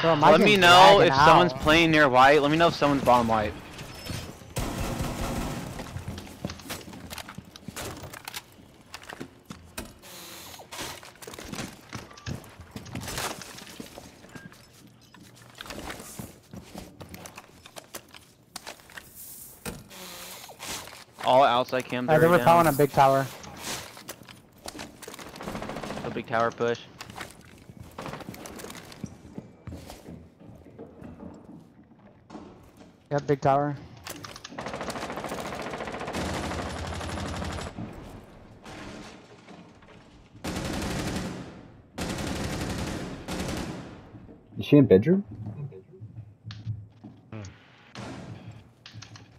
Bro, Let me know if someone's playing near white. Let me know if someone's bottom white. All outside cams Uh, they were down. calling a big tower. A big tower push. Yep, big tower. Is she in bedroom? Hmm.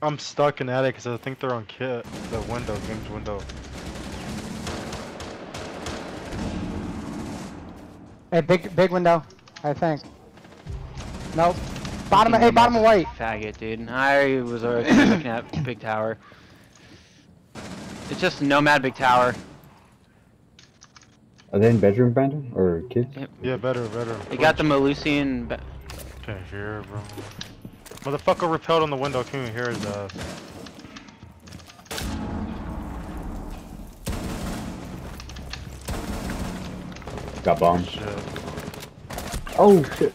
I'm stuck in attic because I think they're on kit. The window, game's window. Hey, big big window, I think. Nope. Bottom, hey, bottom of white. Faggot, dude. I was already looking at big tower. It's just nomad big tower. Are they in bedroom, Brandon? Or kids? Yeah, better, better. They got the Malusian. ba- Can't hear, bro. Motherfucker repelled on the window. Can't even hear his ass. Got bombed. Shit. Oh shit.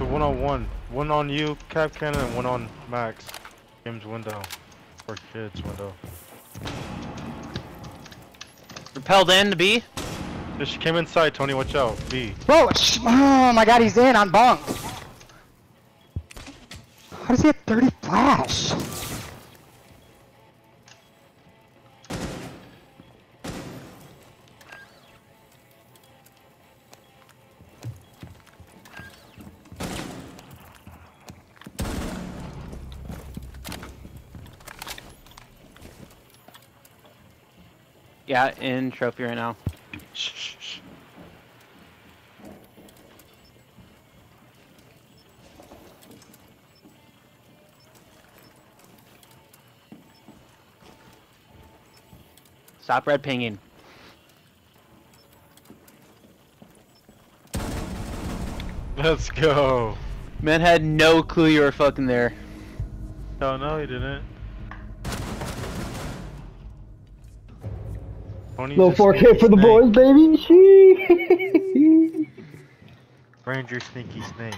It's a one on one. One on you, Kapkan, and one on Max. Game's window. Or kids window. Repelled in to B. Yeah, she came inside, Tony. Watch out. B. Bro, sh oh my god, he's in on bunk. How does he have 30 flash? Yeah, in trophy right now. Shh, shh, shh. Stop red pinging. Let's go. Man had no clue you were fucking there. Oh no, he didn't. Tony's Little 4K for the snake. boys, baby. Ranger sneaky snake.